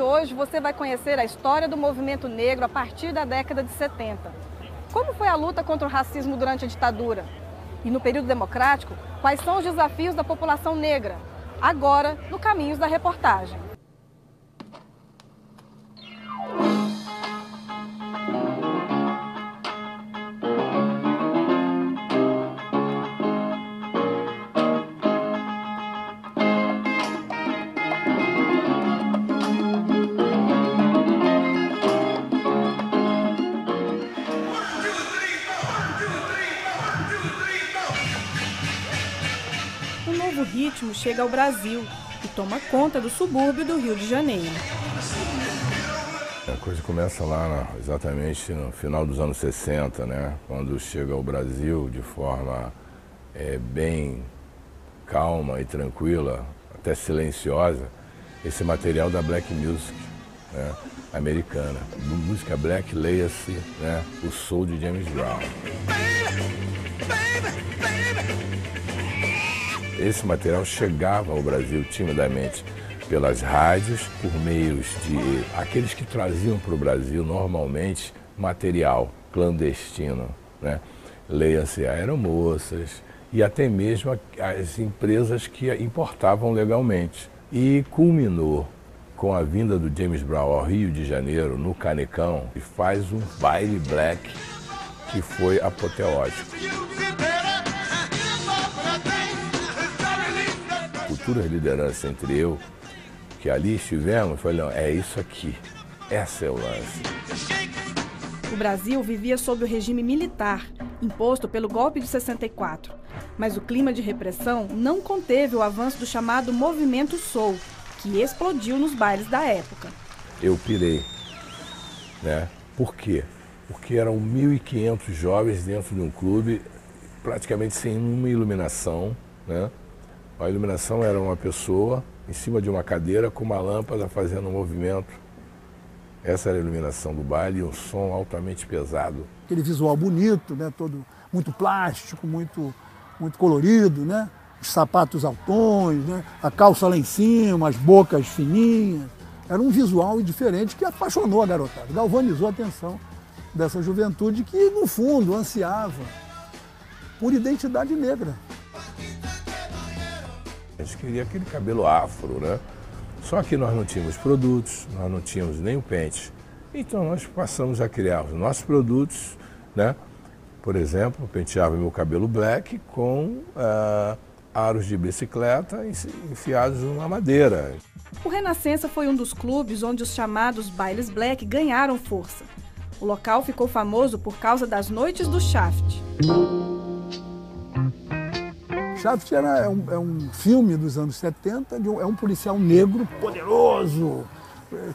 hoje você vai conhecer a história do movimento negro a partir da década de 70. Como foi a luta contra o racismo durante a ditadura? E no período democrático, quais são os desafios da população negra? Agora, no Caminhos da Reportagem. Chega ao Brasil e toma conta do subúrbio do Rio de Janeiro. A coisa começa lá exatamente no final dos anos 60, né? quando chega ao Brasil de forma é, bem calma e tranquila, até silenciosa, esse material da black music né? americana. Música black, leia-se né? o soul de James Brown. Baby, baby, baby esse material chegava ao Brasil timidamente pelas rádios, por meios de aqueles que traziam para o Brasil normalmente material clandestino, né? leia-se aeromoças e até mesmo as empresas que importavam legalmente. E culminou com a vinda do James Brown ao Rio de Janeiro, no Canecão, e faz um baile black que foi apoteótico. Futuras lideranças entre eu, que ali estivemos, falei, não, é isso aqui, essa é o lance. O Brasil vivia sob o regime militar, imposto pelo golpe de 64. Mas o clima de repressão não conteve o avanço do chamado Movimento Soul, que explodiu nos bailes da época. Eu pirei. Né? Por quê? Porque eram 1.500 jovens dentro de um clube, praticamente sem uma iluminação, né? A iluminação era uma pessoa em cima de uma cadeira com uma lâmpada fazendo um movimento. Essa era a iluminação do baile e um som altamente pesado. Aquele visual bonito, né, todo muito plástico, muito, muito colorido, né? Os sapatos altões, né? a calça lá em cima, as bocas fininhas. Era um visual diferente que apaixonou a garotada, galvanizou a atenção dessa juventude que, no fundo, ansiava por identidade negra. Gente queria aquele cabelo afro, né? Só que nós não tínhamos produtos, nós não tínhamos nem o pente. Então nós passamos a criar os nossos produtos, né? Por exemplo, penteava meu cabelo black com uh, aros de bicicleta enfiados numa madeira. O Renascença foi um dos clubes onde os chamados bailes black ganharam força. O local ficou famoso por causa das noites do Shaft. Shaft era, é, um, é um filme dos anos 70, de um, é um policial negro, poderoso,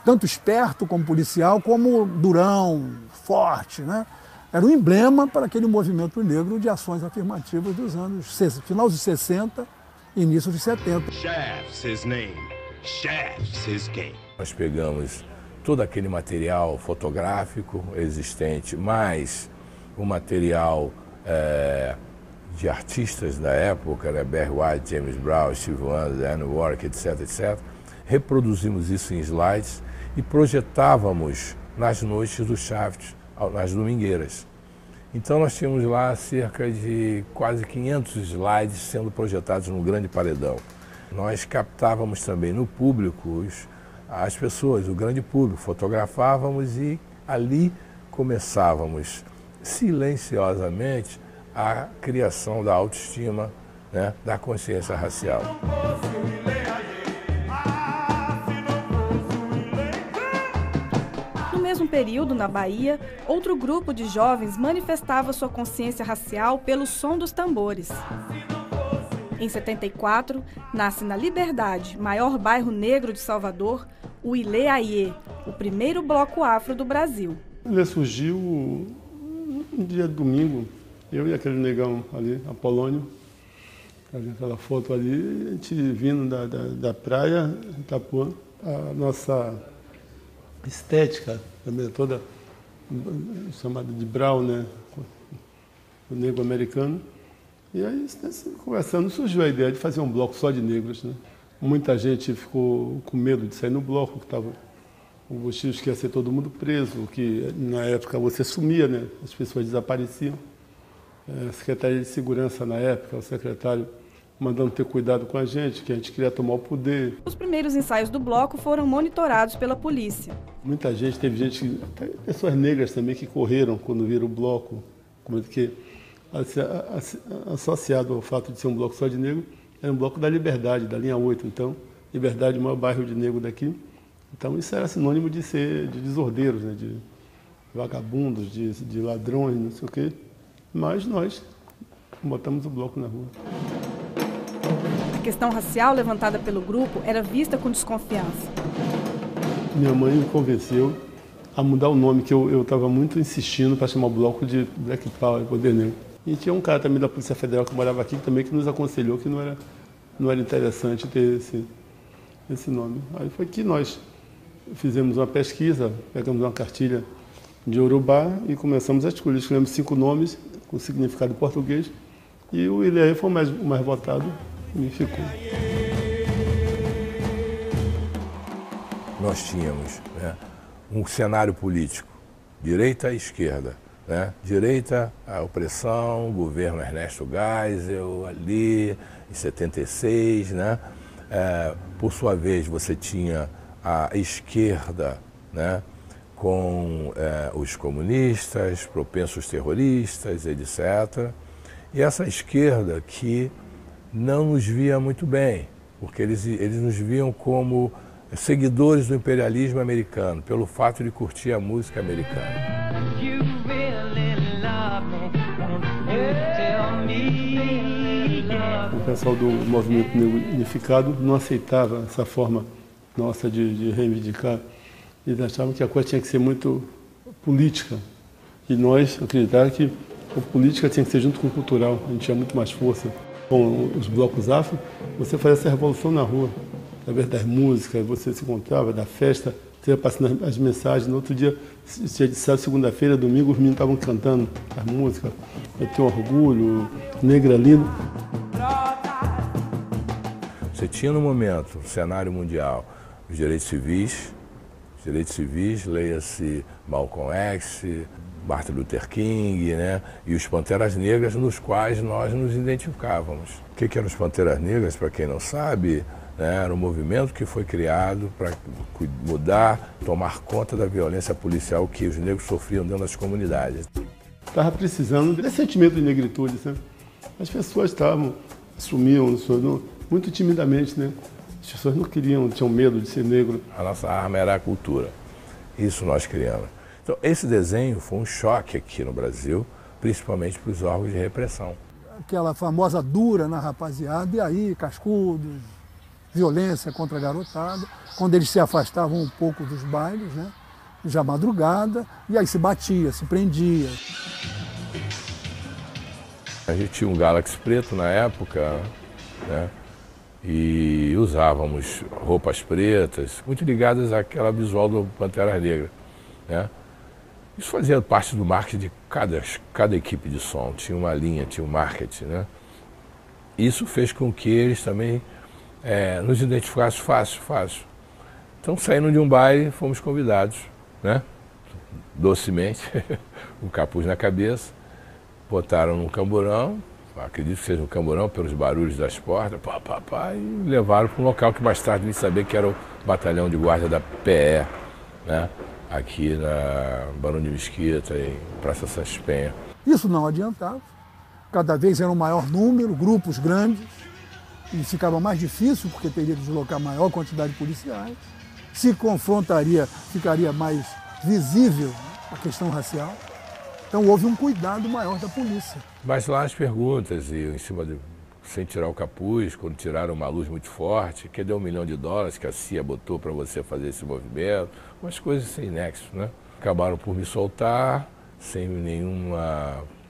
tanto esperto como policial, como durão, forte, né? Era um emblema para aquele movimento negro de ações afirmativas dos anos final dos 60 e início dos 70. Shaft's his name. Shaft's his game. Nós pegamos todo aquele material fotográfico existente, mais o material é, de artistas da época, né? Barry White, James Brown, Steve Wonder, Anne Warwick, etc, etc. Reproduzimos isso em slides e projetávamos nas noites do Shaft, nas domingueiras. Então nós tínhamos lá cerca de quase 500 slides sendo projetados no grande paredão. Nós captávamos também no público as pessoas, o grande público, fotografávamos e ali começávamos silenciosamente a criação da autoestima, né, da consciência racial. No mesmo período, na Bahia, outro grupo de jovens manifestava sua consciência racial pelo som dos tambores. Em 74, nasce na Liberdade, maior bairro negro de Salvador, o Ile Aie, o primeiro bloco afro do Brasil. Ele surgiu um dia de domingo, eu e aquele negão ali, Apolônio, aquela foto ali, a gente vindo da, da, da praia, Itapuã, a nossa estética também toda chamada de brown, né? O negro americano. E aí, conversando, surgiu a ideia de fazer um bloco só de negros, né? Muita gente ficou com medo de sair no bloco, que estava o Bochicho que ia ser todo mundo preso, que na época você sumia, né? as pessoas desapareciam. É, a Secretaria de Segurança na época, o secretário mandando ter cuidado com a gente, que a gente queria tomar o poder. Os primeiros ensaios do bloco foram monitorados pela polícia. Muita gente, teve gente, pessoas negras também que correram quando viram o bloco, que associado ao fato de ser um bloco só de negro, era um bloco da Liberdade, da linha 8. Então, Liberdade é o maior bairro de negro daqui. Então, isso era sinônimo de ser de desordeiros, né? de vagabundos, de, de ladrões, não sei o quê. Mas nós botamos o bloco na rua. A questão racial levantada pelo grupo era vista com desconfiança. Minha mãe me convenceu a mudar o nome, que eu estava muito insistindo para chamar o bloco de Black Power, Poder Negro. E tinha um cara também da Polícia Federal que morava aqui também que nos aconselhou que não era, não era interessante ter esse, esse nome. Aí foi que nós fizemos uma pesquisa, pegamos uma cartilha de Urubá e começamos a escolher. Escolhemos cinco nomes com significado em português e o Ilê foi o mais, o mais votado e ficou. Nós tínhamos né, um cenário político, direita e esquerda. Né? Direita, a opressão, governo Ernesto Geisel ali, em 76. Né? É, por sua vez, você tinha a esquerda né? Com é, os comunistas, propensos terroristas, etc. E essa esquerda que não nos via muito bem, porque eles, eles nos viam como seguidores do imperialismo americano, pelo fato de curtir a música americana. O pessoal do movimento unificado não aceitava essa forma nossa de, de reivindicar. Eles achavam que a coisa tinha que ser muito política. E nós acreditávamos que a política tinha que ser junto com o cultural, a gente tinha muito mais força. Com os blocos afro, você fazia essa revolução na rua através das músicas, você se encontrava, da festa, você ia passando as mensagens. No outro dia, dia de sábado, segunda-feira, domingo, os meninos estavam cantando as músicas. Eu tenho orgulho, negra lindo. Você tinha no momento, no cenário mundial, os direitos civis, direitos civis, leia-se Malcolm X, Martin Luther King, né? E os Panteras Negras, nos quais nós nos identificávamos. O que, que eram os Panteras Negras, para quem não sabe? Né? Era um movimento que foi criado para mudar, tomar conta da violência policial que os negros sofriam dentro das comunidades. Estava precisando desse sentimento de negritude, sabe? As pessoas estavam, assumiam muito timidamente, né? As pessoas não queriam, tinham medo de ser negro. A nossa arma era a cultura. Isso nós criamos. Então, esse desenho foi um choque aqui no Brasil, principalmente para os órgãos de repressão. Aquela famosa dura na rapaziada, e aí, cascudos, violência contra a garotada, quando eles se afastavam um pouco dos bailes, né? já madrugada, e aí se batia, se prendia. A gente tinha um Galaxy preto na época, né? E usávamos roupas pretas, muito ligadas àquela visual do Pantera Negra. Né? Isso fazia parte do marketing de cada, cada equipe de som, tinha uma linha, tinha um marketing. Né? Isso fez com que eles também é, nos identificasse fácil, fácil. Então, saindo de um baile, fomos convidados, né? docemente, um capuz na cabeça, botaram no camburão, acredito que seja um camburão pelos barulhos das portas, pá, pá, pá, e levaram para um local que mais tarde vim saber que era o batalhão de guarda da PE, né? aqui na Barão de Mesquita, em Praça Santos Penha. Isso não adiantava, cada vez era um maior número, grupos grandes, e ficava mais difícil porque teria que deslocar maior quantidade de policiais. Se confrontaria, ficaria mais visível a questão racial. Então houve um cuidado maior da polícia. Mas lá as perguntas, e em cima de, sem tirar o capuz, quando tiraram uma luz muito forte, que deu um milhão de dólares que a CIA botou para você fazer esse movimento, umas coisas sem nexo, né? Acabaram por me soltar, sem nenhum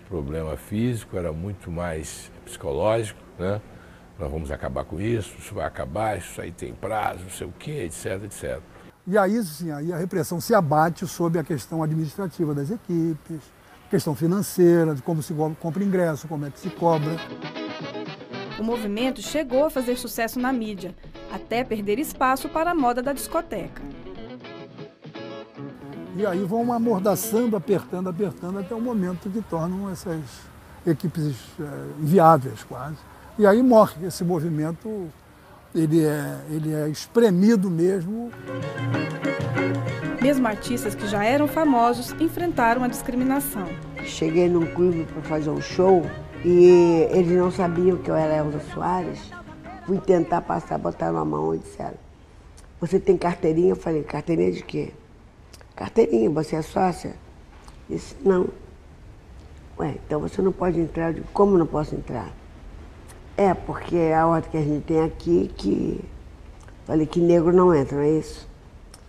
problema físico, era muito mais psicológico, né? nós vamos acabar com isso, isso vai acabar, isso aí tem prazo, não sei o quê, etc, etc. E aí, sim, aí a repressão se abate sobre a questão administrativa das equipes, questão financeira, de como se compra ingresso, como é que se cobra. O movimento chegou a fazer sucesso na mídia, até perder espaço para a moda da discoteca. E aí vão amordaçando, apertando, apertando, até o momento que tornam essas equipes é, inviáveis quase. E aí morre esse movimento, ele é, ele é espremido mesmo. Mesmo artistas que já eram famosos enfrentaram a discriminação. Cheguei num clube para fazer um show e eles não sabiam que eu era Elza Soares. Fui tentar passar, botar na mão e disseram, você tem carteirinha? Eu falei, carteirinha de quê? Carteirinha, você é sócia? Disse, não. Ué, então você não pode entrar. Eu digo, como não posso entrar? É, porque é a ordem que a gente tem aqui que. Falei que negro não entra, não é isso?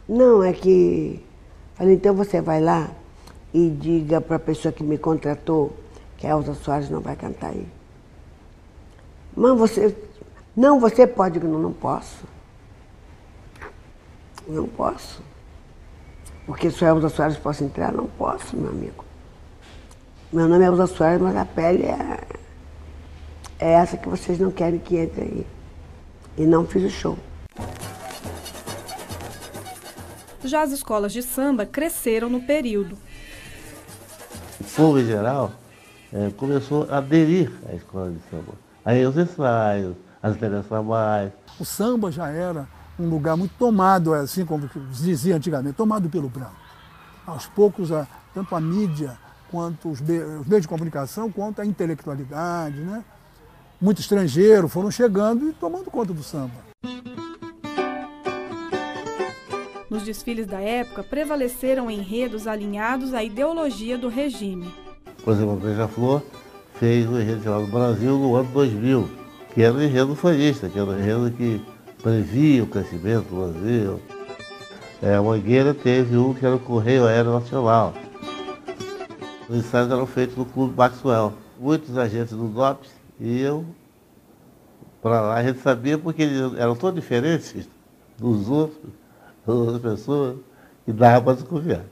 Não, é que. Falei, então você vai lá e diga para a pessoa que me contratou que a Elza Soares não vai cantar aí. Mas você. Não, você pode. Não, não posso. Não posso. Porque se a Elza Soares posso entrar, não posso, meu amigo. Meu nome é Elza Soares, mas a pele é, é essa que vocês não querem que entre aí. E não fiz o show. Já as escolas de samba cresceram no período. O povo em geral é, começou a aderir à escola de samba. Aí os ensaios, as mais. O samba já era um lugar muito tomado, assim como dizia antigamente, tomado pelo branco. Aos poucos, a, tanto a mídia quanto os, os meios de comunicação, quanto a intelectualidade, né? Muito estrangeiro foram chegando e tomando conta do samba. Nos desfiles da época, prevaleceram enredos alinhados à ideologia do regime. Por exemplo, a Beija-Flor fez o enredo chamado Brasil no ano 2000, que era um enredo fanista, que era um enredo que previa o crescimento do Brasil. É, a Mangueira teve um que era o Correio Aéreo Nacional, os ensaios eram feitos no Clube Maxwell. Muitos agentes do DOPS iam para lá. A gente sabia porque eles eram tão diferentes dos outros, das outras pessoas, que dava para desconfiar.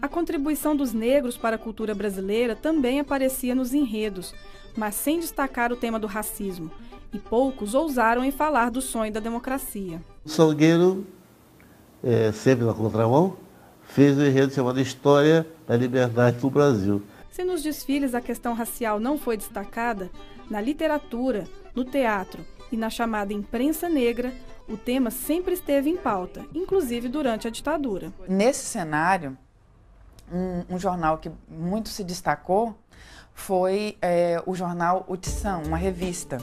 A contribuição dos negros para a cultura brasileira também aparecia nos enredos, mas sem destacar o tema do racismo. E poucos ousaram em falar do sonho da democracia. O Salgueiro, é, sempre na contramão, fez um enredo chamado História da Liberdade do Brasil. Se nos desfiles a questão racial não foi destacada, na literatura, no teatro e na chamada imprensa negra, o tema sempre esteve em pauta, inclusive durante a ditadura. Nesse cenário, um, um jornal que muito se destacou foi é, o jornal Utição, uma revista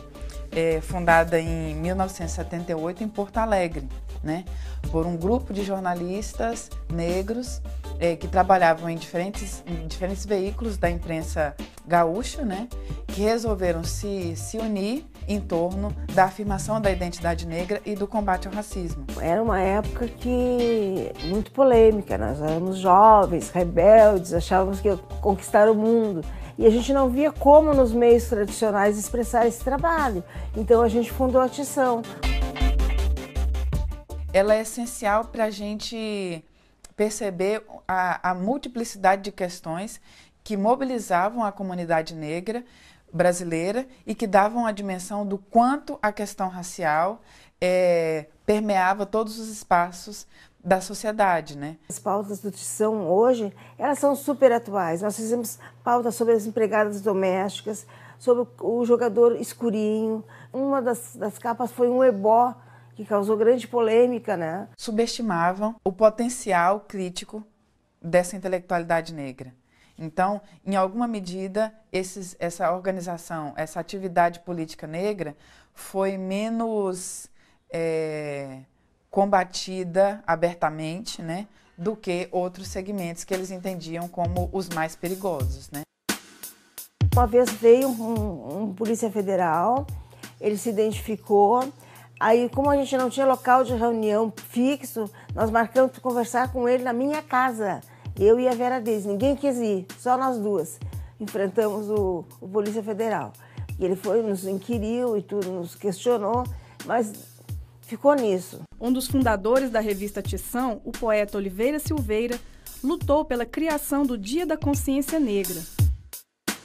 é, fundada em 1978 em Porto Alegre né, por um grupo de jornalistas negros é, que trabalhavam em diferentes, em diferentes veículos da imprensa gaúcha, né, que resolveram se, se unir em torno da afirmação da identidade negra e do combate ao racismo. Era uma época que muito polêmica, nós éramos jovens, rebeldes, achávamos que ia conquistar o mundo. E a gente não via como nos meios tradicionais expressar esse trabalho. Então a gente fundou a Tição ela é essencial para a gente perceber a, a multiplicidade de questões que mobilizavam a comunidade negra brasileira e que davam a dimensão do quanto a questão racial é, permeava todos os espaços da sociedade, né? As pautas do Tição hoje, elas são super atuais. Nós fizemos pautas sobre as empregadas domésticas, sobre o jogador escurinho. Uma das, das capas foi um ebó que causou grande polêmica, né? Subestimavam o potencial crítico dessa intelectualidade negra. Então, em alguma medida, esses, essa organização, essa atividade política negra foi menos é, combatida abertamente, né, do que outros segmentos que eles entendiam como os mais perigosos, né? Uma vez veio um, um polícia federal, ele se identificou Aí, como a gente não tinha local de reunião fixo, nós marcamos para conversar com ele na minha casa. Eu e a Vera Deise. Ninguém quis ir, só nós duas. Enfrentamos o, o Polícia Federal. E ele foi, nos inquiriu e tudo, nos questionou, mas ficou nisso. Um dos fundadores da revista Tição, o poeta Oliveira Silveira, lutou pela criação do Dia da Consciência Negra.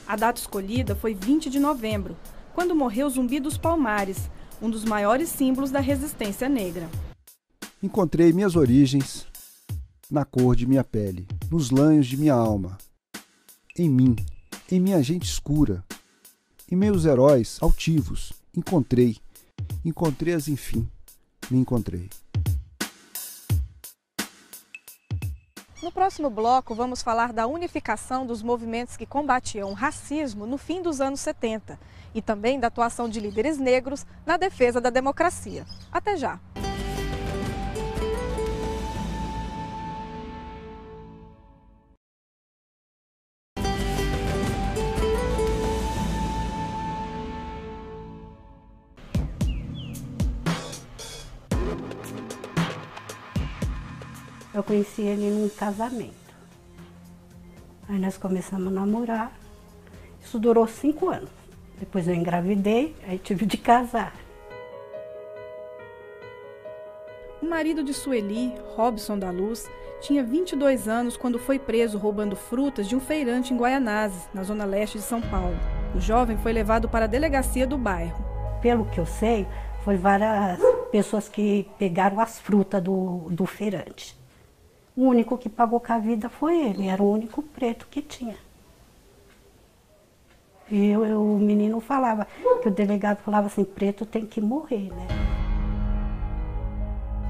A data escolhida foi 20 de novembro, quando morreu Zumbi dos Palmares, um dos maiores símbolos da resistência negra. Encontrei minhas origens na cor de minha pele. nos lanhos de minha alma. Em mim, em minha gente escura, em meus heróis altivos, encontrei, encontrei-as enfim, me encontrei. No próximo bloco, vamos falar da unificação dos movimentos que combatiam o racismo no fim dos anos 70 e também da atuação de líderes negros na defesa da democracia. Até já! Eu conheci ele num casamento. Aí nós começamos a namorar. Isso durou cinco anos. Depois eu engravidei, aí tive de casar. O marido de Sueli, Robson da Luz, tinha 22 anos quando foi preso roubando frutas de um feirante em Guaianazes, na zona leste de São Paulo. O jovem foi levado para a delegacia do bairro. Pelo que eu sei, foi várias pessoas que pegaram as frutas do, do feirante. O único que pagou com a vida foi ele, era o único preto que tinha. E eu, eu, o menino falava, que o delegado falava assim, preto tem que morrer, né?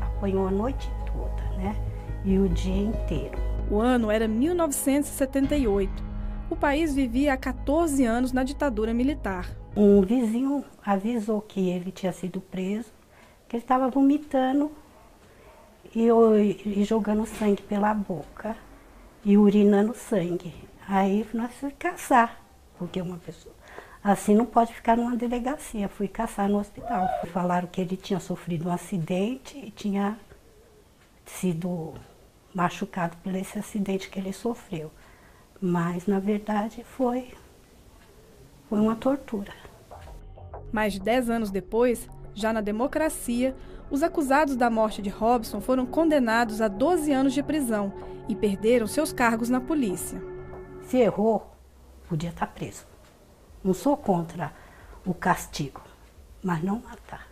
Apanhou a noite toda, né? E o dia inteiro. O ano era 1978. O país vivia há 14 anos na ditadura militar. Um vizinho avisou que ele tinha sido preso, que ele estava vomitando e, e jogando sangue pela boca e urinando sangue. Aí nós fomos caçar, porque uma pessoa assim não pode ficar numa delegacia. Fui caçar no hospital. Falaram que ele tinha sofrido um acidente e tinha sido machucado por esse acidente que ele sofreu. Mas na verdade foi, foi uma tortura. Mais de 10 anos depois, já na democracia, os acusados da morte de Robson foram condenados a 12 anos de prisão e perderam seus cargos na polícia. Se errou, podia estar preso. Não sou contra o castigo, mas não matar.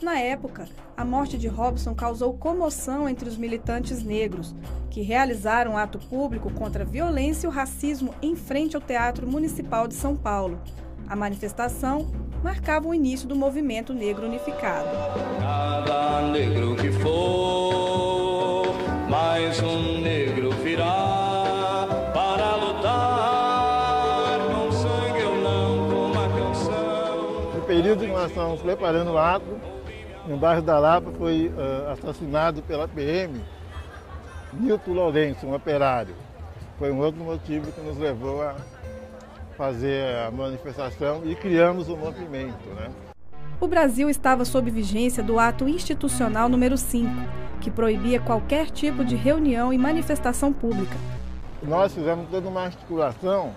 Na época, a morte de Robson causou comoção entre os militantes negros, que realizaram um ato público contra a violência e o racismo em frente ao Teatro Municipal de São Paulo. A manifestação marcava o início do movimento negro unificado. Cada negro que for, mais um estávamos preparando o ato, no bairro da Lapa foi uh, assassinado pela PM Nilton Lourenço, um operário. Foi um outro motivo que nos levou a fazer a manifestação e criamos o um movimento. Né? O Brasil estava sob vigência do Ato Institucional número 5, que proibia qualquer tipo de reunião e manifestação pública. Nós fizemos toda uma articulação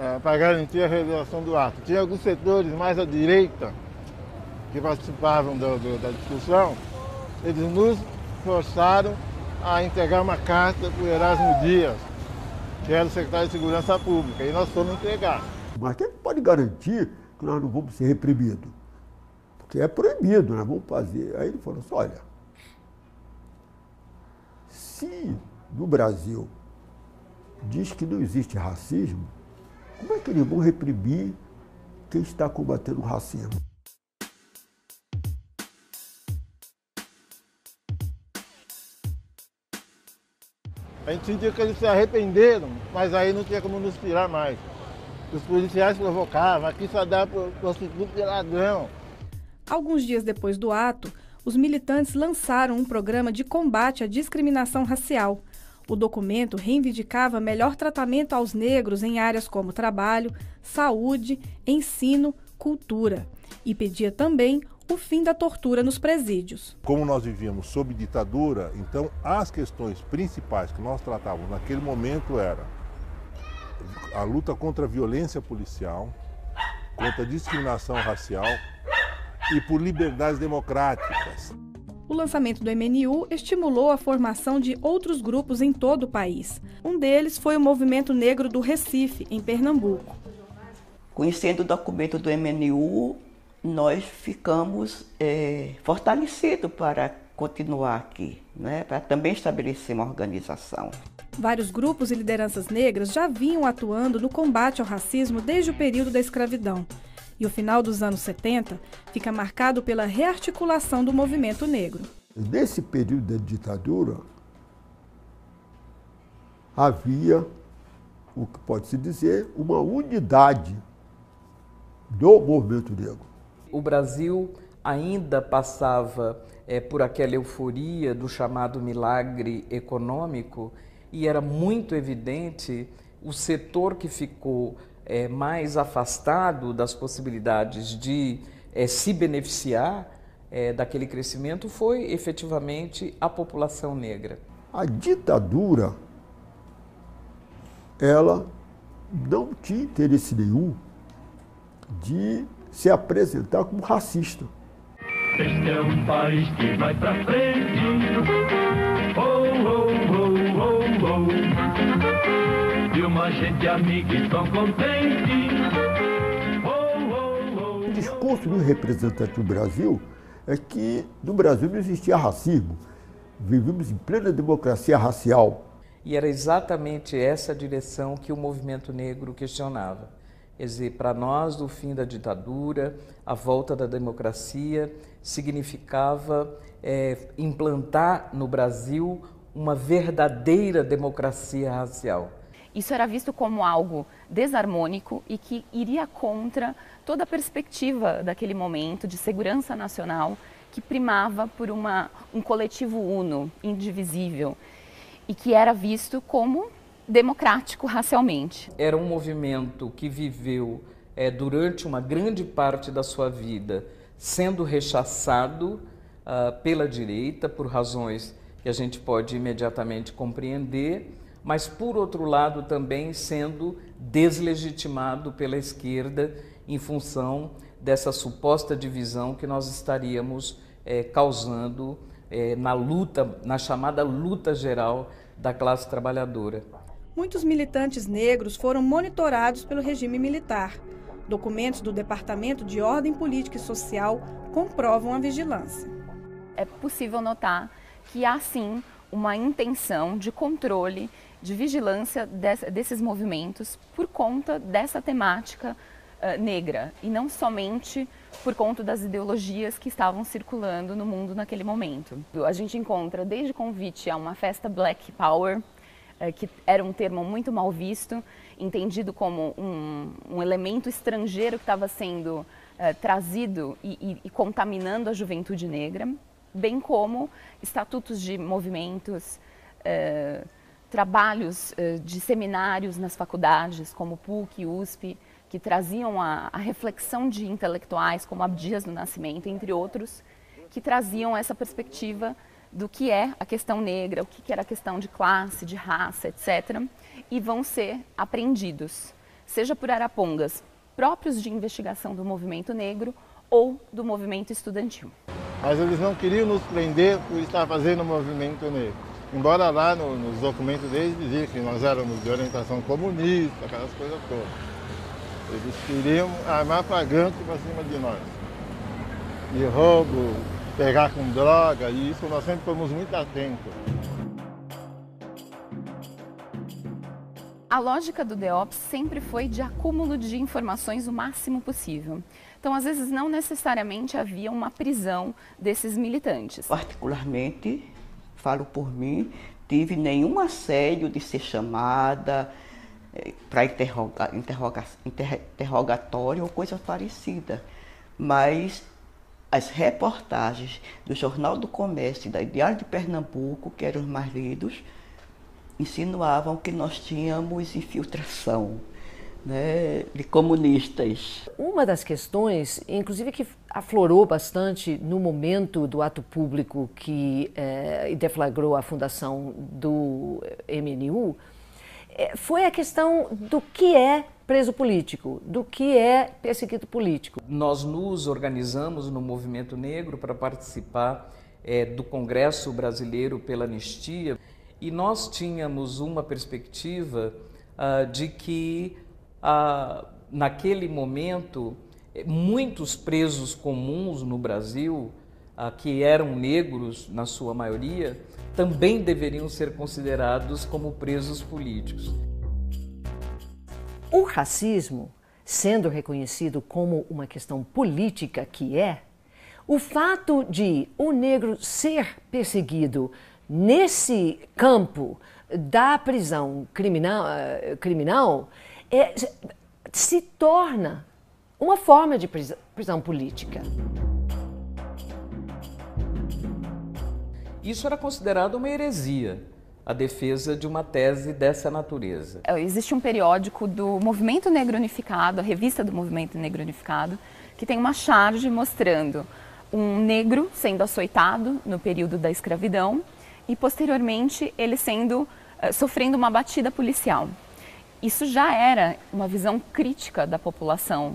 é, para garantir a realização do ato. Tinha alguns setores mais à direita que participavam do, do, da discussão, eles nos forçaram a entregar uma carta para o Erasmo Dias, que era o secretário de Segurança Pública, e nós fomos entregar. Mas quem pode garantir que nós não vamos ser reprimidos? Porque é proibido, nós vamos fazer. Aí ele falou assim, olha, se no Brasil diz que não existe racismo, como é que eles vão reprimir quem está combatendo o racismo? A gente sentiu que eles se arrependeram, mas aí não tinha como nos tirar mais. Os policiais provocavam, aqui só dá prostituto e ladrão. Alguns dias depois do ato, os militantes lançaram um programa de combate à discriminação racial. O documento reivindicava melhor tratamento aos negros em áreas como trabalho, saúde, ensino, cultura e pedia também o fim da tortura nos presídios. Como nós vivíamos sob ditadura, então as questões principais que nós tratávamos naquele momento era a luta contra a violência policial, contra a discriminação racial e por liberdades democráticas. O lançamento do MNU estimulou a formação de outros grupos em todo o país. Um deles foi o Movimento Negro do Recife, em Pernambuco. Conhecendo o documento do MNU, nós ficamos é, fortalecidos para continuar aqui. né, para também estabelecer uma organização. Vários grupos e lideranças negras já vinham atuando no combate ao racismo desde o período da escravidão. E o final dos anos 70 fica marcado pela rearticulação do movimento negro. Nesse período da ditadura, havia, o que pode-se dizer, uma unidade do movimento negro. O Brasil ainda passava é, por aquela euforia do chamado milagre econômico e era muito evidente o setor que ficou é, mais afastado das possibilidades de é, se beneficiar é, daquele crescimento foi efetivamente a população negra. A ditadura, ela não tinha interesse nenhum de se apresentar como racista. Este é um país que vai pra frente. Uma gente amiga e tão contente. Oh, oh, oh. O discurso do representante do Brasil é que no Brasil não existia racismo. Vivemos em plena democracia racial. E era exatamente essa direção que o movimento negro questionava. Quer dizer, para nós, o fim da ditadura, a volta da democracia, significava é, implantar no Brasil uma verdadeira democracia racial. Isso era visto como algo desarmônico e que iria contra toda a perspectiva daquele momento de segurança nacional que primava por uma, um coletivo uno, indivisível, e que era visto como democrático racialmente. Era um movimento que viveu é, durante uma grande parte da sua vida sendo rechaçado uh, pela direita por razões que a gente pode imediatamente compreender, mas por outro lado também sendo deslegitimado pela esquerda em função dessa suposta divisão que nós estaríamos é, causando é, na luta, na chamada luta geral da classe trabalhadora. Muitos militantes negros foram monitorados pelo regime militar. Documentos do Departamento de Ordem Política e Social comprovam a vigilância. É possível notar que há sim uma intenção de controle, de vigilância desses movimentos por conta dessa temática uh, negra e não somente por conta das ideologias que estavam circulando no mundo naquele momento. A gente encontra desde convite a uma festa Black Power, uh, que era um termo muito mal visto, entendido como um, um elemento estrangeiro que estava sendo uh, trazido e, e, e contaminando a juventude negra, bem como estatutos de movimentos, trabalhos de seminários nas faculdades, como PUC, USP, que traziam a, a reflexão de intelectuais como Abdias do Nascimento, entre outros, que traziam essa perspectiva do que é a questão negra, o que era a questão de classe, de raça, etc., e vão ser apreendidos, seja por arapongas próprios de investigação do movimento negro ou do movimento estudantil. Mas eles não queriam nos prender por estar fazendo o movimento negro. Embora lá no, nos documentos deles dizia que nós éramos de orientação comunista, aquelas coisas todas. Eles queriam armar flagante para cima de nós. De roubo, pegar com droga, e isso nós sempre fomos muito atentos. A lógica do DEOP sempre foi de acúmulo de informações o máximo possível. Então, às vezes, não necessariamente havia uma prisão desses militantes. Particularmente, falo por mim, tive nenhum assédio de ser chamada, para interroga, interroga, interrogatório ou coisa parecida. Mas as reportagens do Jornal do Comércio e da Diário de Pernambuco, que eram os mais lidos, insinuavam que nós tínhamos infiltração né, de comunistas. Uma das questões, inclusive que aflorou bastante no momento do ato público que eh, deflagrou a fundação do MNU, é, foi a questão do que é preso político, do que é perseguido político. Nós nos organizamos no movimento negro para participar é, do Congresso Brasileiro pela Anistia e nós tínhamos uma perspectiva uh, de que uh, naquele momento muitos presos comuns no Brasil uh, que eram negros, na sua maioria, também deveriam ser considerados como presos políticos. O racismo, sendo reconhecido como uma questão política que é, o fato de o negro ser perseguido nesse campo da prisão criminal, eh, criminal é, se torna uma forma de prisão, prisão política. Isso era considerado uma heresia, a defesa de uma tese dessa natureza. É, existe um periódico do Movimento Negro Unificado, a revista do Movimento Negro Unificado, que tem uma charge mostrando um negro sendo açoitado no período da escravidão e posteriormente ele sendo uh, sofrendo uma batida policial. Isso já era uma visão crítica da população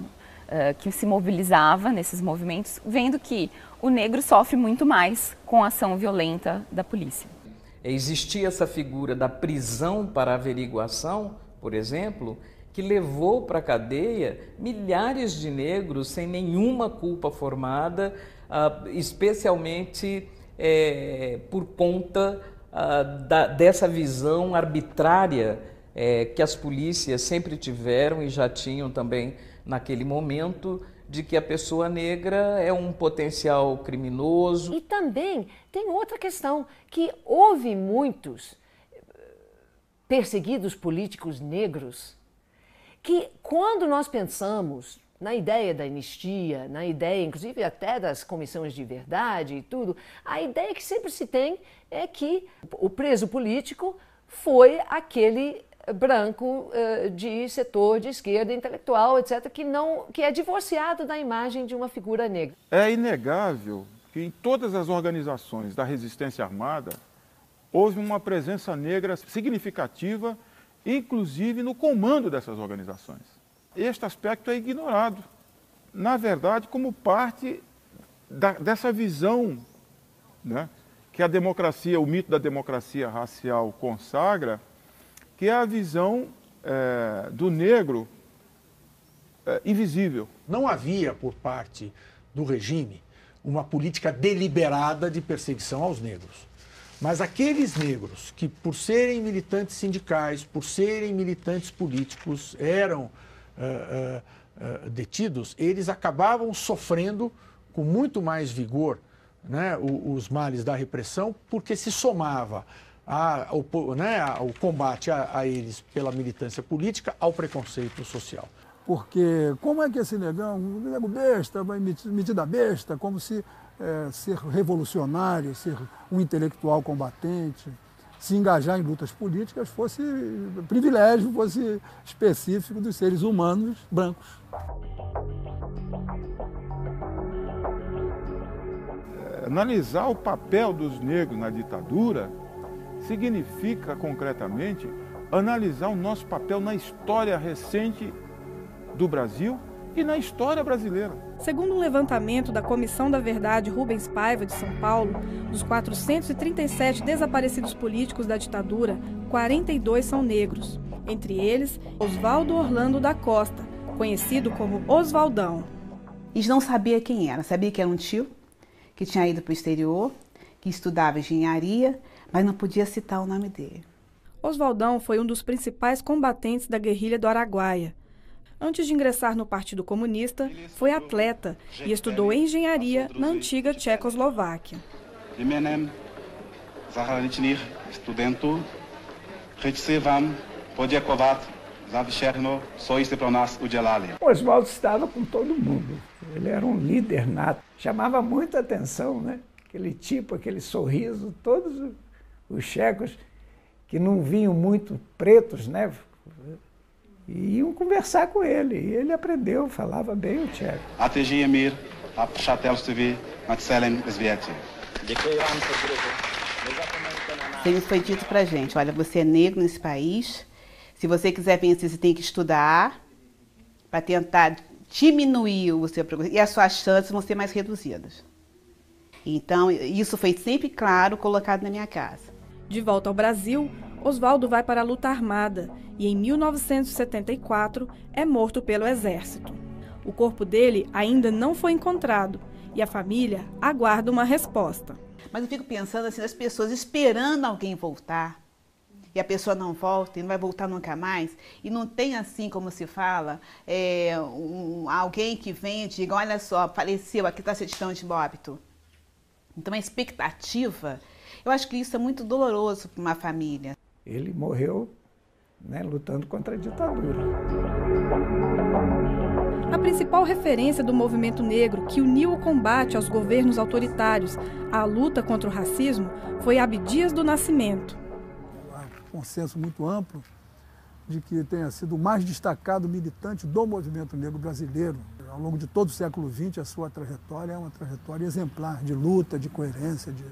uh, que se mobilizava nesses movimentos, vendo que o negro sofre muito mais com a ação violenta da polícia. Existia essa figura da prisão para averiguação, por exemplo, que levou para a cadeia milhares de negros sem nenhuma culpa formada, uh, especialmente é, por conta uh, da, dessa visão arbitrária é, que as polícias sempre tiveram e já tinham também naquele momento de que a pessoa negra é um potencial criminoso. E também tem outra questão, que houve muitos eh, perseguidos políticos negros que quando nós pensamos na ideia da anistia, na ideia, inclusive até das comissões de verdade e tudo, a ideia que sempre se tem é que o preso político foi aquele branco uh, de setor de esquerda intelectual, etc., que não que é divorciado da imagem de uma figura negra. É inegável que em todas as organizações da resistência armada houve uma presença negra significativa, inclusive no comando dessas organizações. Este aspecto é ignorado, na verdade, como parte da, dessa visão né, que a democracia, o mito da democracia racial consagra, que é a visão é, do negro é, invisível. Não havia, por parte do regime, uma política deliberada de perseguição aos negros. Mas aqueles negros que, por serem militantes sindicais, por serem militantes políticos, eram uh, uh, uh, detidos, eles acabavam sofrendo com muito mais vigor né, os, os males da repressão, porque se somava a, o, né, o combate a, a, eles pela militância política ao preconceito social. Porque como é que esse negão, o nego besta, vai metida besta, como se é, ser revolucionário, ser um intelectual combatente, se engajar em lutas políticas fosse privilégio, fosse específico dos seres humanos brancos. É, analisar o papel dos negros na ditadura significa concretamente analisar o nosso papel na história recente do Brasil e na história brasileira. Segundo um levantamento da Comissão da Verdade Rubens Paiva de São Paulo, dos 437 desaparecidos políticos da ditadura, 42 são negros. Entre eles, Oswaldo Orlando da Costa, conhecido como Oswaldão. Eles não sabia quem era, sabia que era um tio que tinha ido para o exterior, que estudava engenharia, mas não podia citar o nome dele. Oswaldão foi um dos principais combatentes da guerrilha do Araguaia. Antes de ingressar no Partido Comunista, foi atleta e estudou engenharia na antiga Tchecoslováquia. Udělali. Oswaldo estava com todo mundo. Ele era um líder nato. Chamava muita atenção, né? Aquele tipo, aquele sorriso, todos os checos que não vinham muito pretos, né? E iam conversar com ele. E ele aprendeu, falava bem o tcheco. Ateji mir, Svieti. Sempre foi dito pra gente, olha, você é negro nesse país, se você quiser vencer, você tem que estudar para tentar diminuir o seu e as suas chances vão ser mais reduzidas. Então, isso foi sempre claro colocado na minha casa. De volta ao Brasil, Oswaldo vai para a luta armada e, em 1974, é morto pelo exército. O corpo dele ainda não foi encontrado e a família aguarda uma resposta. Mas eu fico pensando assim, as pessoas esperando alguém voltar e a pessoa não volta e não vai voltar nunca mais, e não tem assim como se fala, é, um, alguém que vem e diga, olha só, faleceu, aqui está a certidão de óbito. Então a expectativa, eu acho que isso é muito doloroso para uma família. Ele morreu né, lutando contra a ditadura. A principal referência do movimento negro que uniu o combate aos governos autoritários à luta contra o racismo foi Abdias do Nascimento consenso muito amplo de que tenha sido o mais destacado militante do movimento negro brasileiro. Ao longo de todo o século XX, a sua trajetória é uma trajetória exemplar de luta, de coerência, de,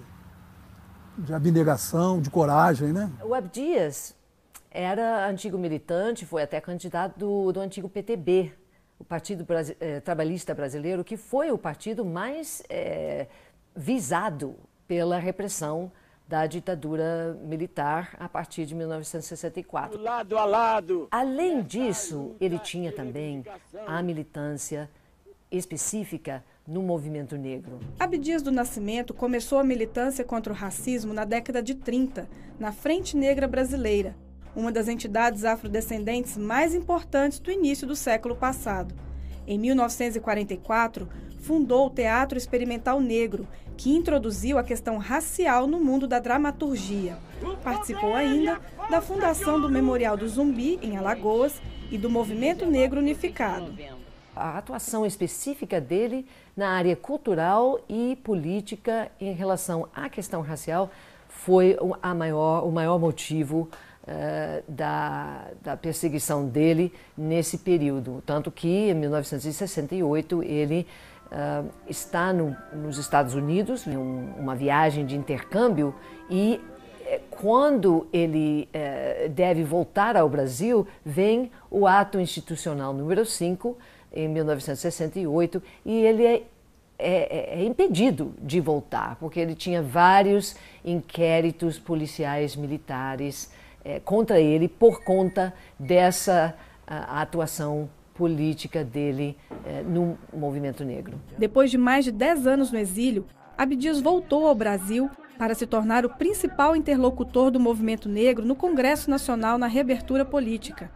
de abnegação, de coragem. Né? O Abdias era antigo militante, foi até candidato do, do antigo PTB, o Partido eh, Trabalhista Brasileiro, que foi o partido mais eh, visado pela repressão da ditadura militar a partir de 1964. Lado a lado. Além disso, ele tinha também a militância específica no movimento negro. Abdias do Nascimento começou a militância contra o racismo na década de 30, na Frente Negra Brasileira, uma das entidades afrodescendentes mais importantes do início do século passado. Em 1944, fundou o Teatro Experimental Negro, que introduziu a questão racial no mundo da dramaturgia. Participou ainda da fundação do Memorial do Zumbi, em Alagoas, e do Movimento Negro Unificado. A atuação específica dele na área cultural e política em relação à questão racial foi a maior, o maior motivo uh, da, da perseguição dele nesse período. Tanto que, em 1968, ele uh, está no, nos Estados Unidos, em um, uma viagem de intercâmbio, e eh, quando ele deve voltar ao Brasil, vem o ato institucional número 5, em 1968, e ele é, é, é, impedido de voltar, porque ele tinha vários inquéritos policiais militares é, contra ele por conta dessa atuação política dele eh, no movimento negro. Depois de mais de 10 anos no exílio, Abdias voltou ao Brasil para se tornar o principal interlocutor do movimento negro no Congresso Nacional na reabertura política.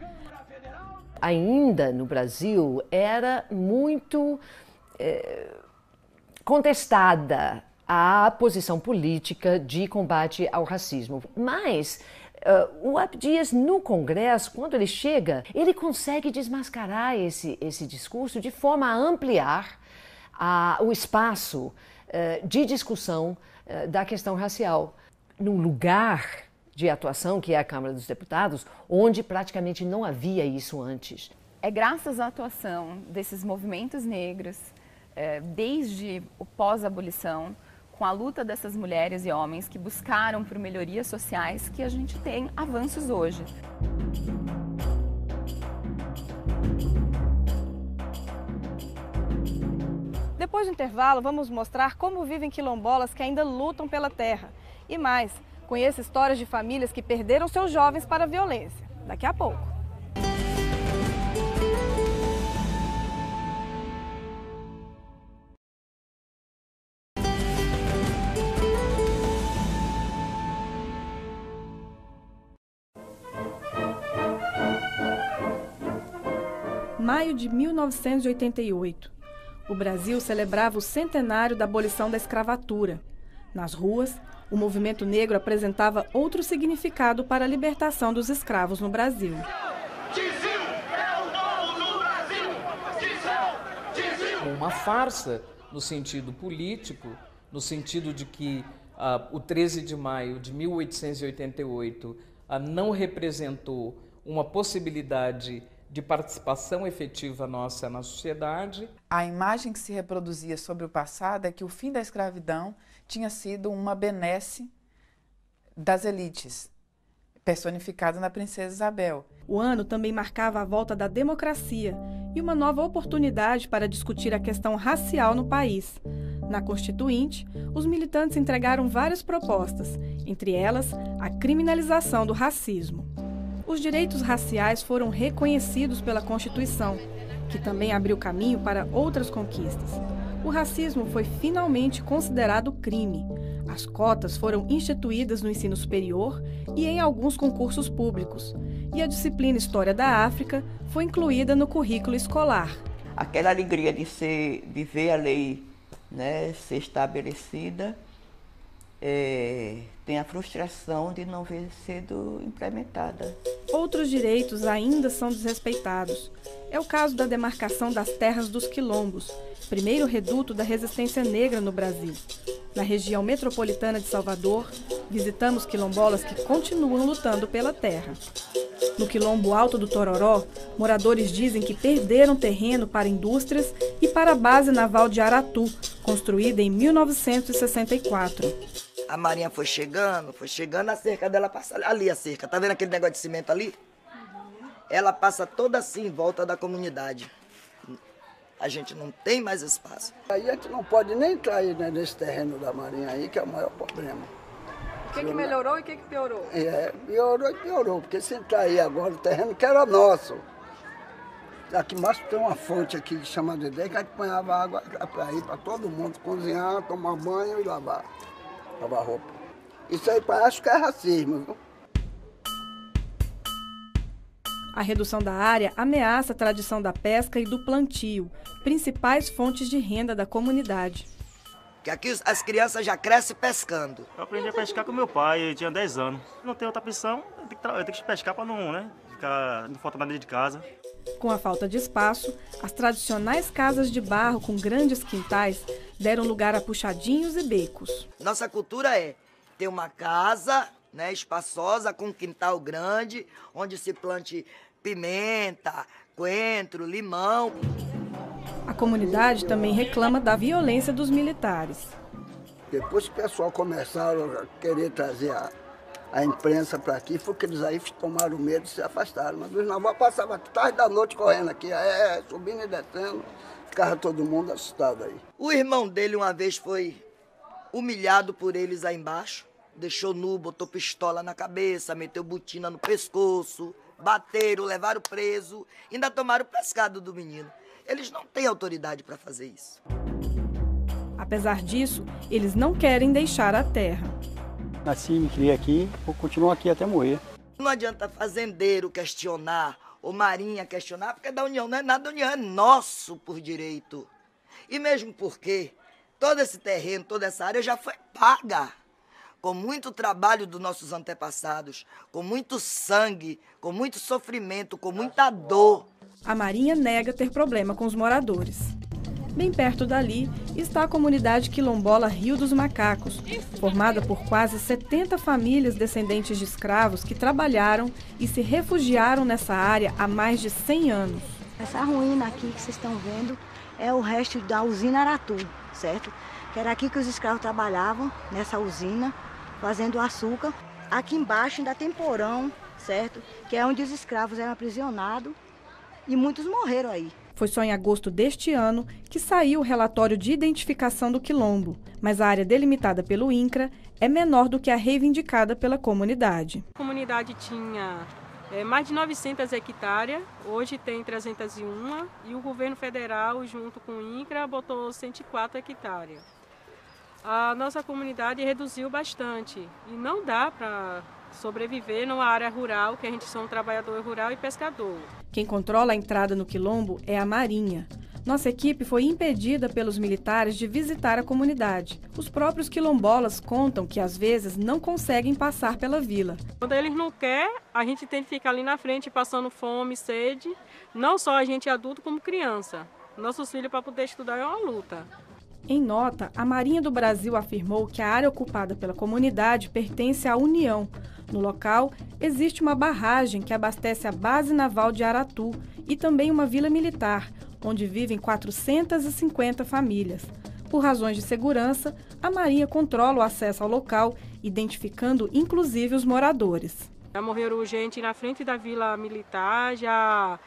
Ainda no Brasil era muito eh, contestada a posição política de combate ao racismo, mas Uh, o Abdias, no Congresso, quando ele chega, ele consegue desmascarar esse, esse discurso de forma a ampliar o espaço uh, de discussão da questão racial. Num lugar de atuação, que é a Câmara dos Deputados, onde praticamente não havia isso antes. É graças à atuação desses movimentos negros, eh, desde o pós-abolição, com a luta dessas mulheres e homens que buscaram por melhorias sociais que a gente tem avanços hoje. Depois do intervalo, vamos mostrar como vivem quilombolas que ainda lutam pela terra. E mais, conheça histórias de famílias que perderam seus jovens para a violência. Daqui a pouco. maio de 1988. O Brasil celebrava o centenário da abolição da escravatura. Nas ruas, o movimento negro apresentava outro significado para a libertação dos escravos no Brasil. Uma farsa no sentido político, no sentido de que uh, o 13 de maio de 1888 uh, não representou uma possibilidade de participação efetiva nossa na sociedade. A imagem que se reproduzia sobre o passado é que o fim da escravidão tinha sido uma benesse das elites, personificada na princesa Isabel. O ano também marcava a volta da democracia e uma nova oportunidade para discutir a questão racial no país. Na Constituinte, os militantes entregaram várias propostas, entre elas a criminalização do racismo os direitos raciais foram reconhecidos pela Constituição, que também abriu caminho para outras conquistas. O racismo foi finalmente considerado crime. As cotas foram instituídas no ensino superior e em alguns concursos públicos, e a disciplina História da África foi incluída no currículo escolar. Aquela alegria de, ser, de ver a lei né, ser estabelecida é, tem a frustração de não ver sendo implementada. Outros direitos ainda são desrespeitados. É o caso da demarcação das terras dos quilombos, primeiro reduto da resistência negra no Brasil. Na região metropolitana de Salvador, visitamos quilombolas que continuam lutando pela terra. No quilombo Alto do Tororó, moradores dizem que perderam terreno para indústrias e para a base naval de Aratu, construída em 1964 a Marinha foi chegando, foi chegando, a cerca dela passa ali a cerca. Tá vendo aquele negócio de cimento ali? Ela passa toda assim em volta da comunidade. A gente não tem mais espaço. Aí a gente não pode nem entrar aí né, nesse terreno da Marinha aí, que é o maior problema. O que, que melhorou e o que, que piorou? É, piorou e piorou, porque se entrar aí agora o terreno que era nosso. Aqui embaixo tem uma fonte aqui chamada de que a gente ponhava água para ir para todo mundo cozinhar, tomar banho e lavar lavar roupa. Isso aí acho que é racismo, viu? A redução da área ameaça a tradição da pesca e do plantio, principais fontes de renda da comunidade. Que aqui as crianças já crescem pescando. Eu aprendi a pescar com meu pai, ele tinha 10 anos. Não tem outra opção, eu tenho que, eu tenho que pescar para não, né? Ficar, não falta nada de casa. Com a falta de espaço, as tradicionais casas de barro com grandes quintais deram lugar a puxadinhos e becos. Nossa cultura é ter uma casa né, espaçosa, com um quintal grande, onde se plante pimenta, coentro, limão. A comunidade também reclama da violência dos militares. Depois que o pessoal começaram a querer trazer a, a imprensa para aqui, foi que eles aí tomaram medo e se afastaram. Mas os navais passavam tarde da noite correndo aqui, é, subindo e descendo. Ficava todo mundo assustado aí. O irmão dele uma vez foi humilhado por eles aí embaixo. Deixou nu, botou pistola na cabeça, meteu botina no pescoço, bateram, levaram preso, ainda tomaram o pescado do menino. Eles não têm autoridade para fazer isso. Apesar disso, eles não querem deixar a terra. Nasci, me criei aqui, vou continuar aqui até morrer. Não adianta fazendeiro questionar ou Marinha questionar, porque da União não é nada da União, é nosso por direito. E mesmo porque todo esse terreno, toda essa área já foi paga. Com muito trabalho dos nossos antepassados, com muito sangue, com muito sofrimento, com muita dor. A Marinha nega ter problema com os moradores. Bem perto dali está a comunidade quilombola Rio dos Macacos, formada por quase 70 famílias descendentes de escravos que trabalharam e se refugiaram nessa área há mais de 100 anos. Essa ruína aqui que vocês estão vendo é o resto da usina Aratu, certo? Que era aqui que os escravos trabalhavam, nessa usina, fazendo açúcar. Aqui embaixo ainda tem porão, certo? Que é onde os escravos eram aprisionados e muitos morreram aí. Foi só em agosto deste ano que saiu o relatório de identificação do quilombo, mas a área delimitada pelo INCRA é menor do que a reivindicada pela comunidade. A comunidade tinha é, mais de 900 hectares, hoje tem 301 e o governo federal, junto com o INCRA, botou 104 hectares. A nossa comunidade reduziu bastante e não dá para sobreviver numa área rural, que a gente são um trabalhador rural e pescador. Quem controla a entrada no quilombo é a Marinha. Nossa equipe foi impedida pelos militares de visitar a comunidade. Os próprios quilombolas contam que às vezes não conseguem passar pela vila. Quando eles não querem, a gente tem que ficar ali na frente passando fome, sede. Não só a gente adulto, como criança. Nossos filhos para poder estudar é uma luta. Em nota, a Marinha do Brasil afirmou que a área ocupada pela comunidade pertence à União, no local, existe uma barragem que abastece a base naval de Aratu e também uma vila militar, onde vivem 450 famílias. Por razões de segurança, a Marinha controla o acesso ao local, identificando inclusive os moradores. Já morreram gente na frente da vila militar, já,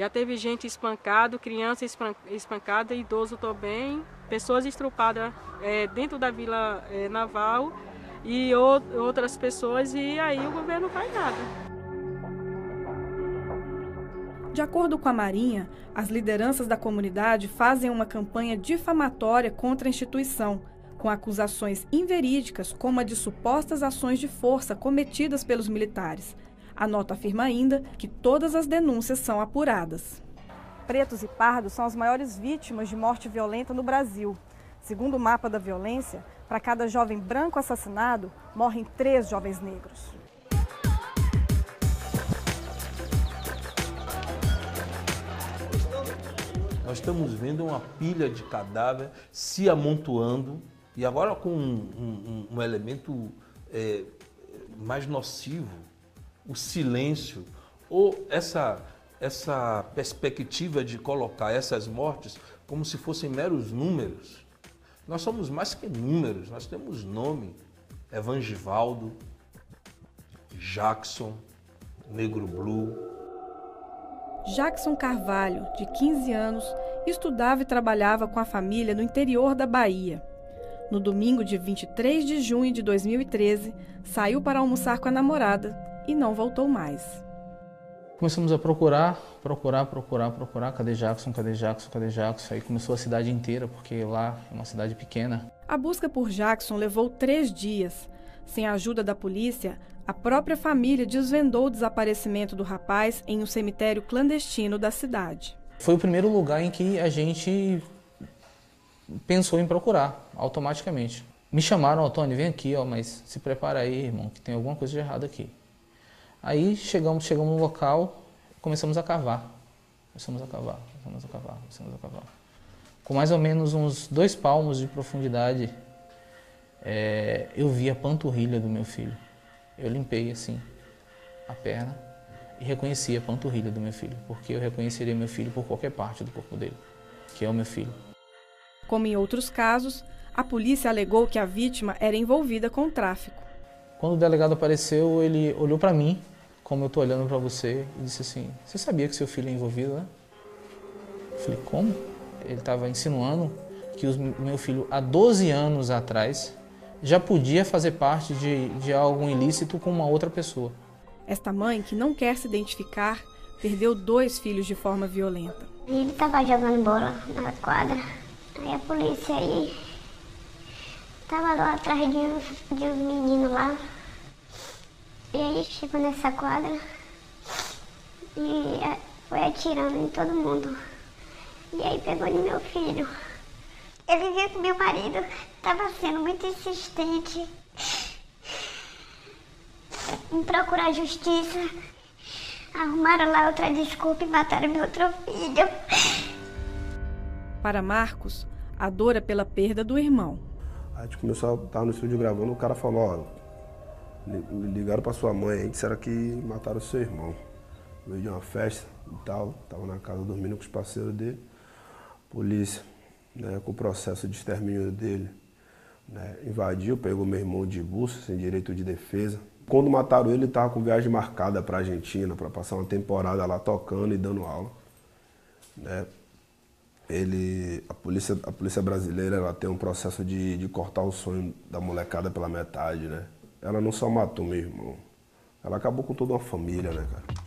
já teve gente espancada, criança espancada, idoso também, pessoas estrupadas é, dentro da vila é, naval e outras pessoas e aí o governo não faz nada. De acordo com a Marinha, as lideranças da comunidade fazem uma campanha difamatória contra a instituição, com acusações inverídicas, como a de supostas ações de força cometidas pelos militares. A nota afirma ainda que todas as denúncias são apuradas. Pretos e pardos são as maiores vítimas de morte violenta no Brasil. Segundo o mapa da violência, para cada jovem branco assassinado, morrem três jovens negros. Nós estamos vendo uma pilha de cadáver se amontoando e agora com um, um, um elemento é, mais nocivo, o silêncio, ou essa, essa perspectiva de colocar essas mortes como se fossem meros números. Nós somos mais que números, nós temos nome. Evangivaldo, Jackson, Negro Blue. Jackson Carvalho, de 15 anos, estudava e trabalhava com a família no interior da Bahia. No domingo de 23 de junho de 2013, saiu para almoçar com a namorada e não voltou mais. Começamos a procurar, procurar, procurar, procurar. Cadê Jackson? Cadê Jackson? Cadê Jackson? Aí começou a cidade inteira, porque lá é uma cidade pequena. A busca por Jackson levou três dias. Sem a ajuda da polícia, a própria família desvendou o desaparecimento do rapaz em um cemitério clandestino da cidade. Foi o primeiro lugar em que a gente pensou em procurar automaticamente. Me chamaram, oh, Tony, vem aqui, ó, mas se prepara aí, irmão, que tem alguma coisa de errado aqui. Aí chegamos, chegamos no local, começamos a cavar. Começamos a cavar, começamos a cavar, começamos a cavar. Com mais ou menos uns dois palmos de profundidade, é, eu vi a panturrilha do meu filho. Eu limpei assim a perna e reconheci a panturrilha do meu filho, porque eu reconheceria meu filho por qualquer parte do corpo dele, que é o meu filho. Como em outros casos, a polícia alegou que a vítima era envolvida com o tráfico. Quando o delegado apareceu, ele olhou para mim, como eu estou olhando para você, e disse assim: Você sabia que seu filho é envolvido, né? Eu falei: Como? Ele estava insinuando que o meu filho, há 12 anos atrás, já podia fazer parte de, de algo ilícito com uma outra pessoa. Esta mãe, que não quer se identificar, perdeu dois filhos de forma violenta. Ele estava jogando bola na quadra Aí a polícia aí tava lá atrás de de uns meninos lá. E aí chegou nessa quadra e foi atirando em todo mundo. E aí pegou no meu filho. Ele viu que meu marido estava sendo muito insistente em procurar justiça. Arrumaram lá outra desculpa e mataram meu outro filho. Para Marcos, a dor é pela perda do irmão. A gente começou a estar no estúdio gravando, o cara falou, ó, ligaram para sua mãe aí, disseram que mataram seu irmão. Veio de uma festa e tal, tava na casa dormindo com os parceiros dele. Polícia, né, com o processo de extermínio dele, né, invadiu, pegou meu irmão de busca, sem direito de defesa. Quando mataram ele, ele tava com viagem marcada para Argentina, para passar uma temporada lá tocando e dando aula. Né? ele, a polícia, a polícia brasileira ela tem um processo de, de cortar o sonho da molecada pela metade, né? Ela não só matou meu irmão, ela acabou com toda uma família, né, cara?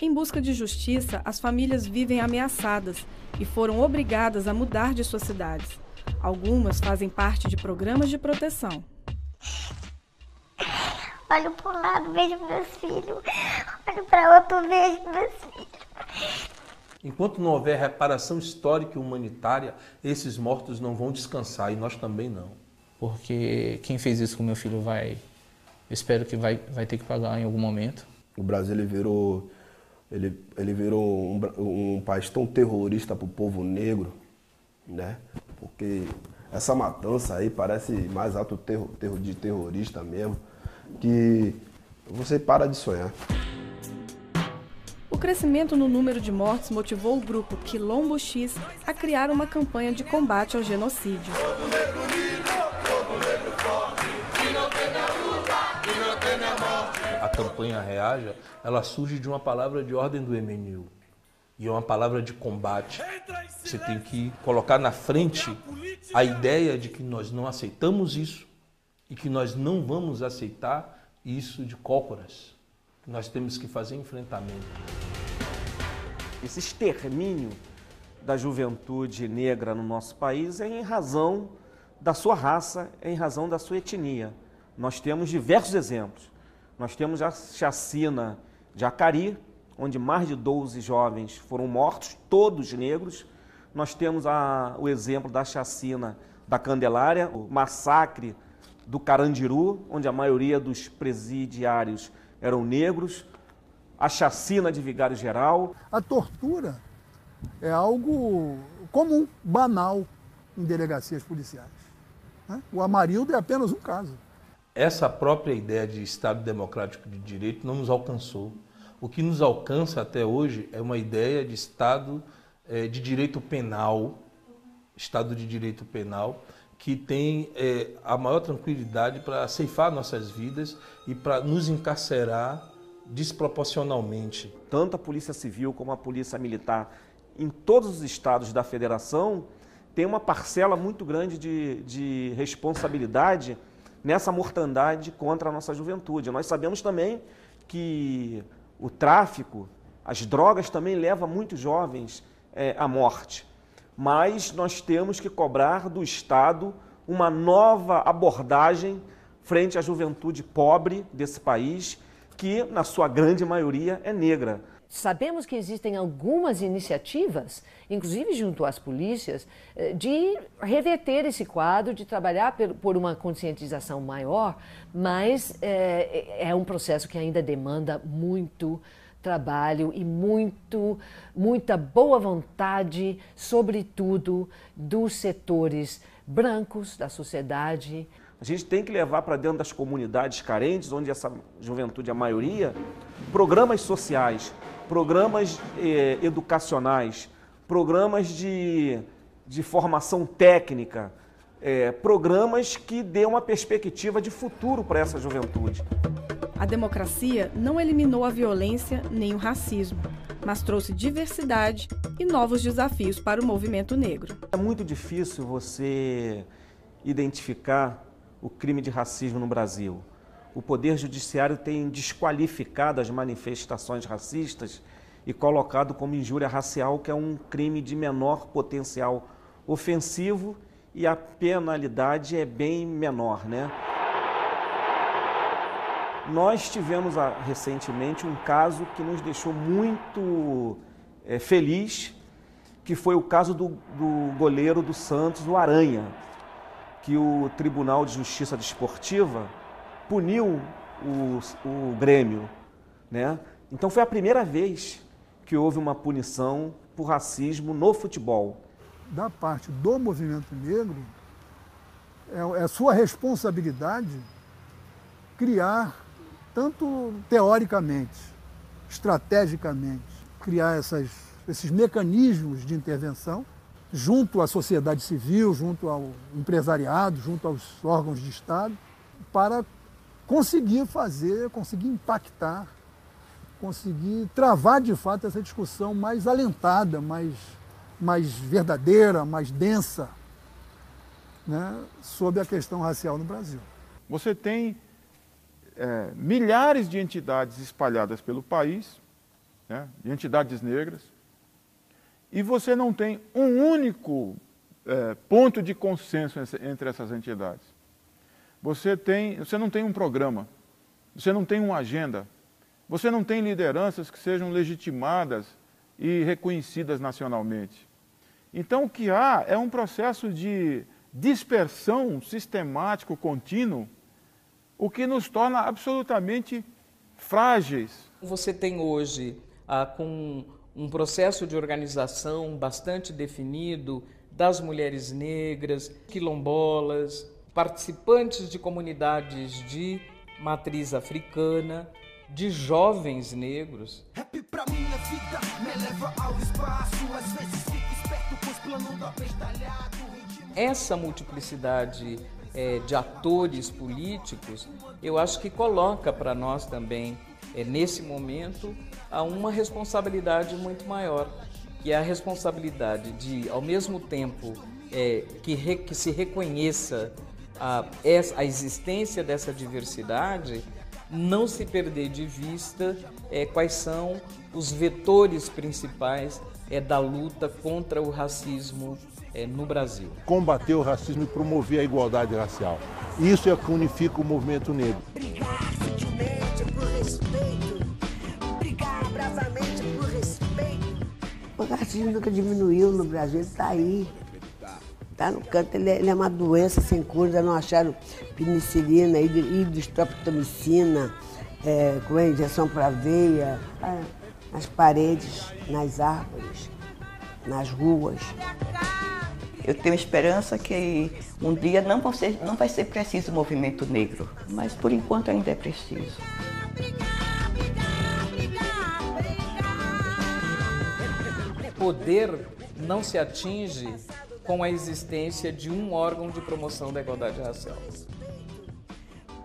Em busca de justiça, as famílias vivem ameaçadas e foram obrigadas a mudar de suas cidades. Algumas fazem parte de programas de proteção. Olho para um lado, vejo meus filhos. Olho para outro, vejo meus filhos. Enquanto não houver reparação histórica e humanitária, esses mortos não vão descansar e nós também não. Porque quem fez isso com meu filho vai, espero que vai, vai ter que pagar em algum momento. O Brasil ele virou, ele, ele virou um, um país tão terrorista para o povo negro, né? Porque essa matança aí parece mais ato terror, terror, de terrorista mesmo, que você para de sonhar crescimento no número de mortes motivou o grupo Quilombo X a criar uma campanha de combate ao genocídio. Campanha Reaja, ela surge de uma palavra de ordem do MNU. E é uma palavra de combate. Você tem que colocar na frente a ideia de que nós não aceitamos isso e que nós não vamos aceitar isso de cócoras. Nós temos que fazer enfrentamento. esse extermínio da juventude negra no nosso país é em razão da sua raça, é em razão da sua etnia. Nós temos diversos exemplos. Nós temos a chacina de Acari, onde mais de 12 jovens foram mortos, todos negros. Nós temos a, o exemplo da chacina da Candelária, o massacre do Carandiru, onde a maioria dos presidiários eram negros, a chacina de Vigário Geral. A tortura é algo comum, banal em delegacias policiais. Né? O Amarildo é apenas um caso. Essa própria ideia de Estado democrático de direito não nos alcançou. O que nos alcança até hoje é uma ideia de Estado é, de direito penal, Estado de direito penal, que tem é, a maior tranquilidade para ceifar nossas vidas e para nos encarcerar desproporcionalmente. Tanto a Polícia Civil como a Polícia Militar, em todos os estados da federação, tem uma parcela muito grande de, de responsabilidade nessa mortandade contra a nossa juventude. Nós sabemos também que o tráfico, as drogas também levam muitos jovens é, à morte. Mas nós temos que cobrar do Estado uma nova abordagem frente à juventude pobre desse país, que na sua grande maioria é negra. Sabemos que existem algumas iniciativas, inclusive junto às polícias, eh, de reverter esse quadro, de trabalhar por uma conscientização maior, mas é, é um processo que ainda demanda muito trabalho e muito, muita boa vontade, sobretudo dos setores brancos da sociedade. A gente tem que levar para dentro das comunidades carentes, onde essa juventude é a maioria, programas sociais programas eh, educacionais, programas de, de formação técnica, eh, programas que dê uma perspectiva de futuro para essa juventude. A democracia não eliminou a violência nem o racismo, mas trouxe diversidade e novos desafios para o movimento negro. É muito difícil você identificar o crime de racismo no Brasil o Poder Judiciário tem desqualificado as manifestações racistas e colocado como injúria racial, que é um crime de menor potencial ofensivo e a penalidade é bem menor, né? Nós tivemos ah, recentemente um caso que nos deixou muito é, feliz, que foi o caso do, do goleiro do Santos, o Aranha, que o Tribunal de Justiça Desportiva puniu o, o Grêmio. Né? Então foi a primeira vez que houve uma punição por racismo no futebol. Da parte do movimento negro, é, é sua responsabilidade criar, tanto teoricamente, estrategicamente, criar essas, esses mecanismos de intervenção junto à sociedade civil, junto ao empresariado, junto aos órgãos de Estado, para conseguir fazer, conseguir impactar, conseguir travar de fato essa discussão mais alentada, mais, mais verdadeira, mais densa né, sobre a questão racial no Brasil. Você tem é, milhares de entidades espalhadas pelo país, né, de entidades negras, e você não tem um único é, ponto de consenso entre essas entidades. Você, tem, você não tem um programa, você não tem uma agenda, você não tem lideranças que sejam legitimadas e reconhecidas nacionalmente. Então, o que há é um processo de dispersão sistemático, contínuo, o que nos torna absolutamente frágeis. Você tem hoje, ah, com um processo de organização bastante definido das mulheres negras, quilombolas, participantes de comunidades de matriz africana, de jovens negros. Rap pra minha vida me leva ao espaço, às vezes fico esperto com os planos do abestalhado. Essa multiplicidade é, de atores políticos, eu acho que coloca para nós também, é, nesse momento, a uma responsabilidade muito maior, que é a responsabilidade de, ao mesmo tempo é, que, re, que se reconheça a, a existência dessa diversidade, não se perder de vista é, quais são os vetores principais é, da luta contra o racismo é, no Brasil. Combater o racismo e promover a igualdade racial. Isso é o que unifica o movimento negro. Brigar sutilmente por respeito, brigar bravamente por respeito. O racismo nunca diminuiu no Brasil, ele está aí. Está no canto, ele é, ele é, uma doença sem cura, ainda não acharam penicilina, hidrostreptomicina, é, com a injeção para veia, nas paredes, nas árvores, nas ruas. Eu tenho esperança que um dia não vai ser, não vai ser preciso o movimento negro, mas por enquanto ainda é preciso. Poder não se atinge com a existência de um órgão de promoção da igualdade racial.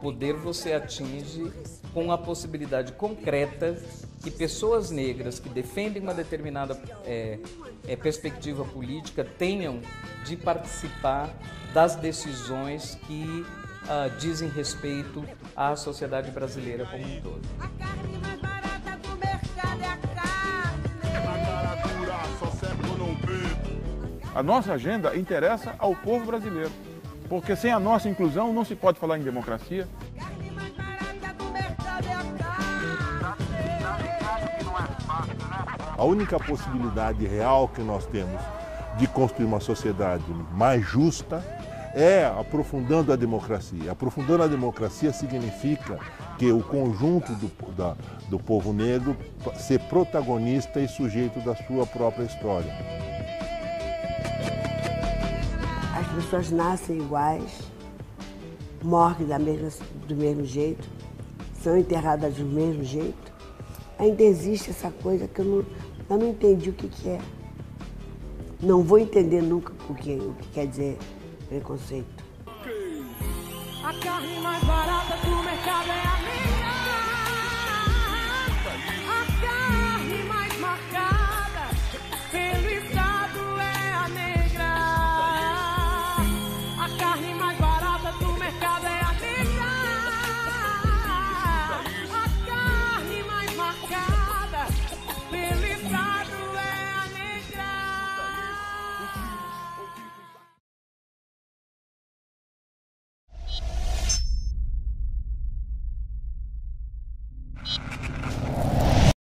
Poder você atinge com a possibilidade concreta que pessoas negras que defendem uma determinada é, é, perspectiva política tenham de participar das decisões que uh, dizem respeito à sociedade brasileira como um todo. A nossa agenda interessa ao povo brasileiro, porque sem a nossa inclusão não se pode falar em democracia. A única possibilidade real que nós temos de construir uma sociedade mais justa é aprofundando a democracia. Aprofundando a democracia significa que o conjunto do, da, do povo negro ser protagonista e sujeito da sua própria história. Pessoas nascem iguais, morrem da mesma, do mesmo jeito, são enterradas do mesmo jeito. Ainda existe essa coisa que eu não, eu não entendi o que, que é. Não vou entender nunca o que, o que quer dizer preconceito. A carne mais barata do mercado é a